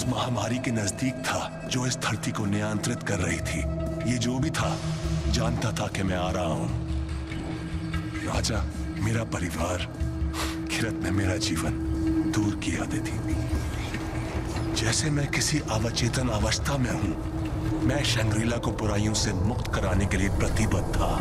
उस महामारी के नज़दीक था जो इस धरती को नियंत्रित कर रही थी। ये जो भी था, जानता था कि मैं आ रहा हूँ। राजा, मेरा परिवार, किरत में मेरा जीवन दूर की यादें थी। जैसे मैं किसी अवचेतन अवस्था में हूँ, मैं शंग्रीला को बुराइयों से मुक्त कराने के लिए प्रतिबद्ध था।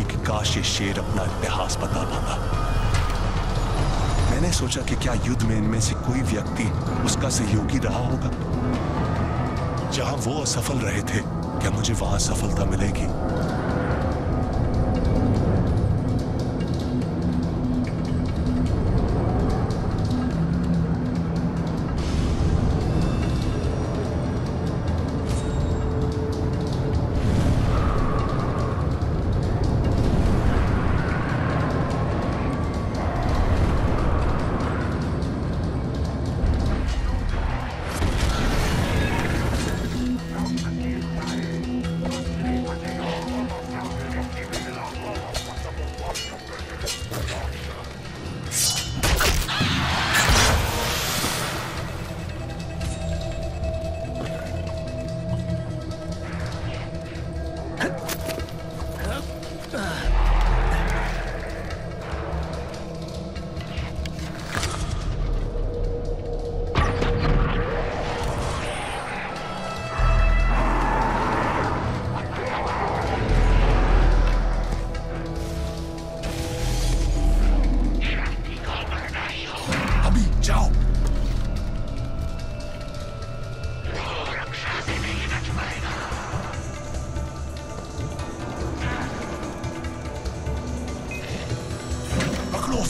हुई कि काश ये शेर अपना इतिहास बता पाता। मैंने सोचा कि क्या युद्ध में इनमें से कोई व्यक्ति उसका सहयोगी रहा होगा। जहाँ वो असफल रहे थे, क्या मुझे वहाँ सफलता मिलेगी?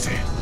hace.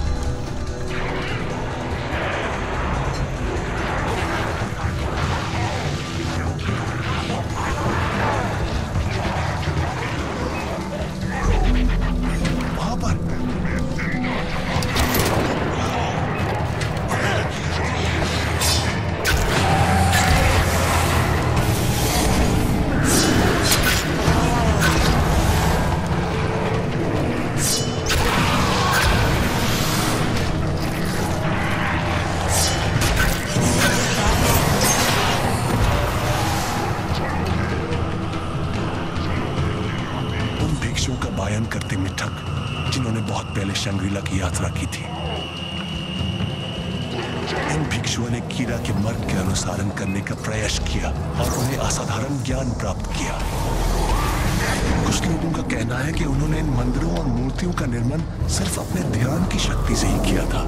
इन भिक्षुओं ने कीड़ा के मर्ग के अनुसारण करने का प्रयास किया और उन्हें असाधारण ज्ञान प्राप्त किया। कुछ लोगों का कहना है कि उन्होंने इन मंदिरों और मूर्तियों का निर्माण सिर्फ़ अपने ध्यान की शक्ति से ही किया था।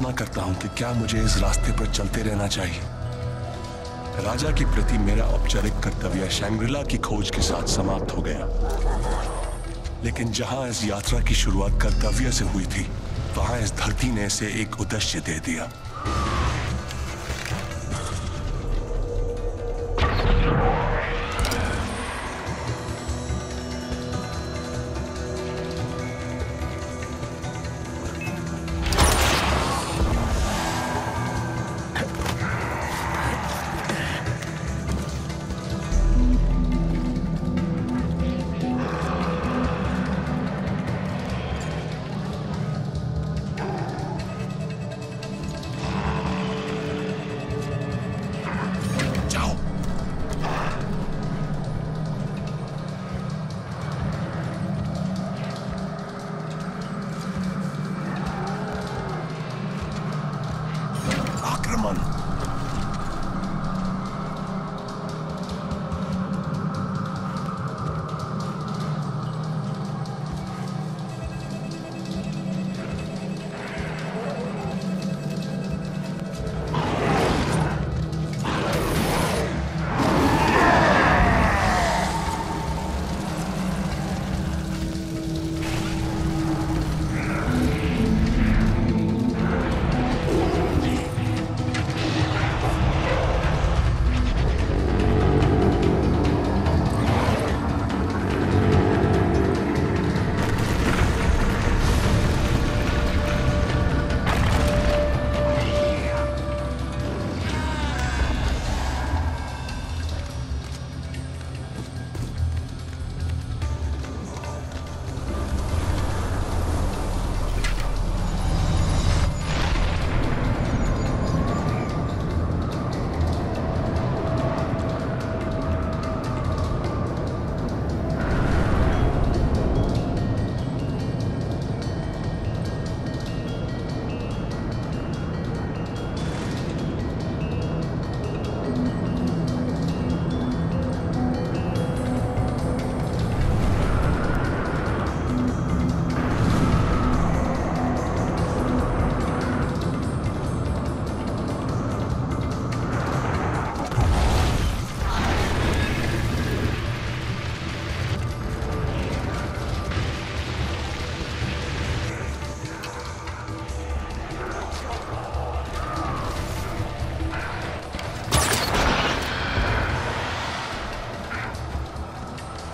अक्सर करता हूँ कि क्या मुझे इस रास्ते पर चलते रहना चाहिए। राजा के प्रति मेरा औपचारिक कर्तव्य शैंग्रिला की खोज के साथ समाप्त हो गया। लेकिन जहाँ इस यात्रा की शुरुआत कर्तव्य से हुई थी, वहाँ इस धरती ने इसे एक उद्देश्य दे दिया।